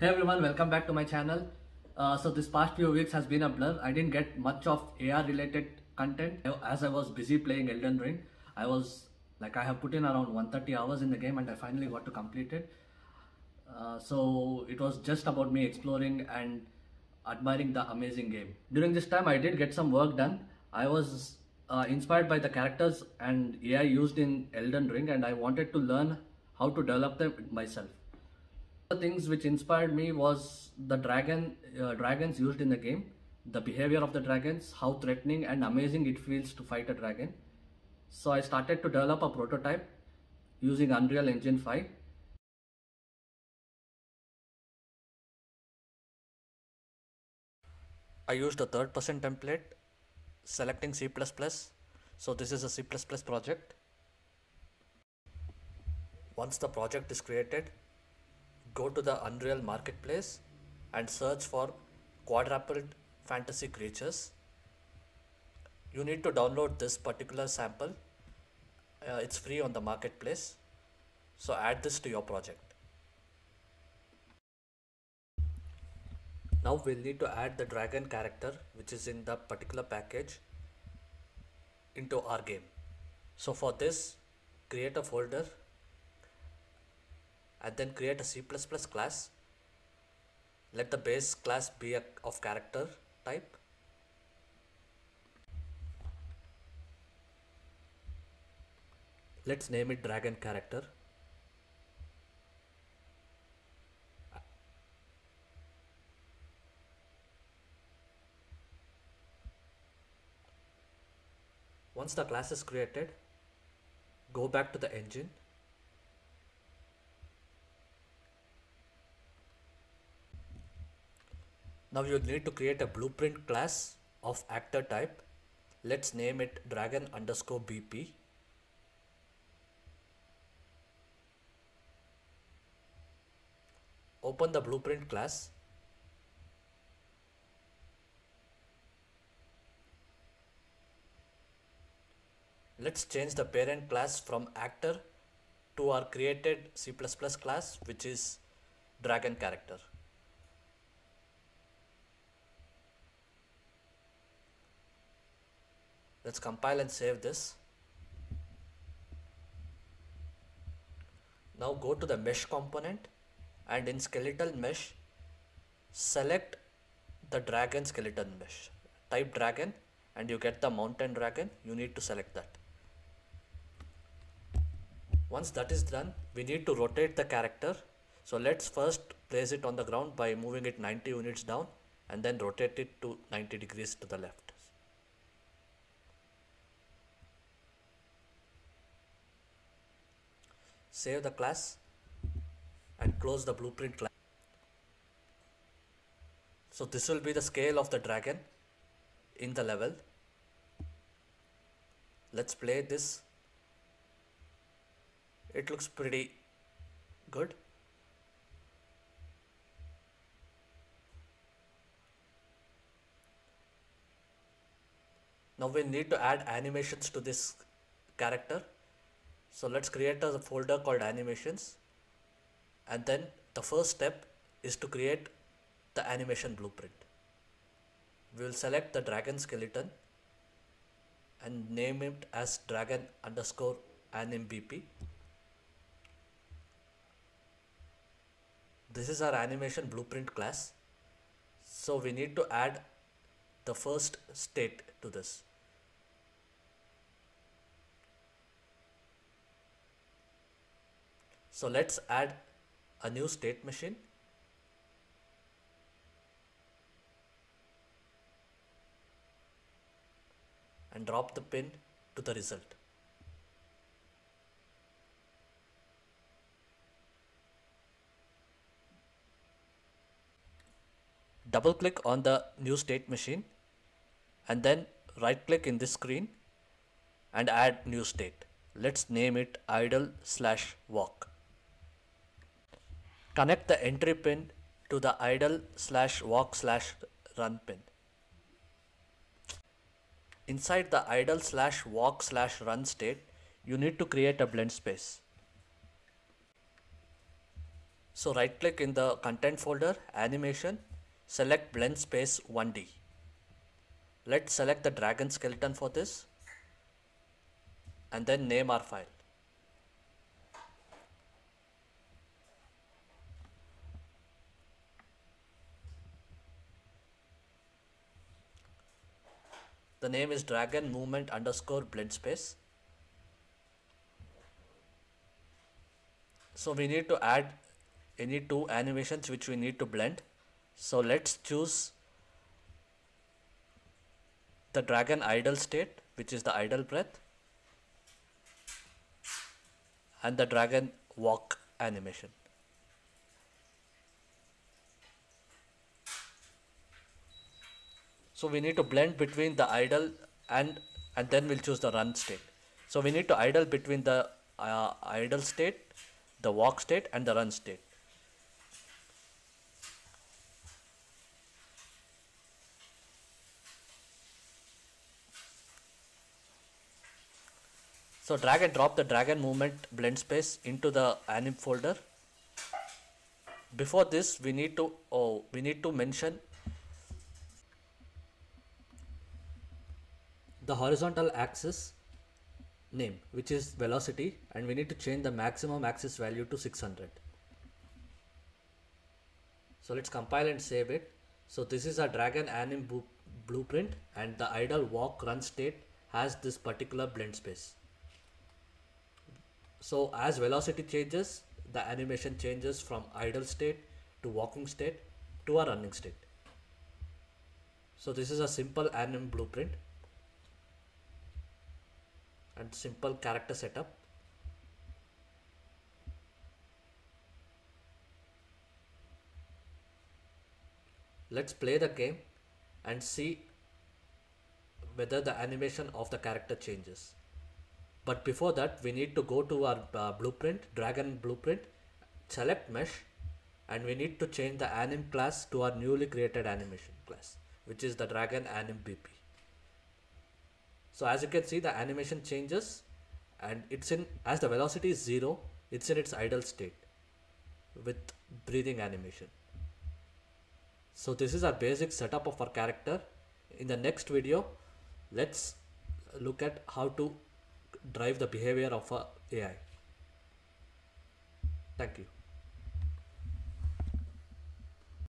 Hey everyone, welcome back to my channel. Uh, so this past few weeks has been a blur. I didn't get much of AR related content as I was busy playing Elden Ring. I was like I have put in around 130 hours in the game and I finally got to complete it. Uh, so it was just about me exploring and admiring the amazing game. During this time, I did get some work done. I was uh, inspired by the characters and AI used in Elden Ring, and I wanted to learn how to develop them myself. The things which inspired me was the dragon, uh, dragons used in the game, the behavior of the dragons, how threatening and amazing it feels to fight a dragon. So I started to develop a prototype using Unreal Engine 5 I used a third person template selecting C++. So this is a C++ project. Once the project is created, go to the Unreal Marketplace and search for quadruped fantasy creatures. You need to download this particular sample. Uh, it's free on the marketplace. So add this to your project. Now we'll need to add the dragon character which is in the particular package into our game. So for this create a folder and then create a C++ class. Let the base class be a, of character type. Let's name it dragon character. Once the class is created, go back to the engine. Now you need to create a blueprint class of actor type. Let's name it dragon underscore BP. Open the blueprint class let's change the parent class from actor to our created C++ class which is dragon character. Let's compile and save this. Now go to the mesh component and in skeletal mesh select the dragon skeleton mesh. Type dragon and you get the mountain dragon you need to select that once that is done we need to rotate the character so let's first place it on the ground by moving it 90 units down and then rotate it to 90 degrees to the left save the class and close the blueprint class. So this will be the scale of the dragon in the level. Let's play this. It looks pretty good. Now we need to add animations to this character so let's create a folder called animations. And then the first step is to create the animation blueprint. We will select the dragon skeleton and name it as dragon underscore animbp. This is our animation blueprint class. So we need to add the first state to this so let's add a new state machine and drop the pin to the result double click on the new state machine and then right click in this screen and add new state. Let's name it idle slash walk. Connect the entry pin to the idle slash walk slash run pin. Inside the idle slash walk slash run state, you need to create a blend space. So right click in the content folder, animation, select blend space 1D. Let's select the dragon skeleton for this and then name our file. The name is dragon movement underscore blend space. So we need to add any two animations which we need to blend. So let's choose the dragon idle state which is the idle breath and the dragon walk animation. So we need to blend between the idle and and then we'll choose the run state. So we need to idle between the uh, idle state, the walk state and the run state. So drag and drop the dragon movement blend space into the anim folder. Before this, we need to oh we need to mention the horizontal axis name which is velocity and we need to change the maximum axis value to 600. So let's compile and save it. So this is a dragon anim blueprint and the idle walk run state has this particular blend space. So as velocity changes, the animation changes from idle state to walking state to a running state. So this is a simple anim blueprint and simple character setup. Let's play the game and see whether the animation of the character changes but before that we need to go to our uh, blueprint dragon blueprint select mesh and we need to change the anim class to our newly created animation class which is the dragon anim bp so as you can see the animation changes and it's in as the velocity is zero it's in its idle state with breathing animation so this is our basic setup of our character in the next video let's look at how to drive the behavior of a AI. Thank you.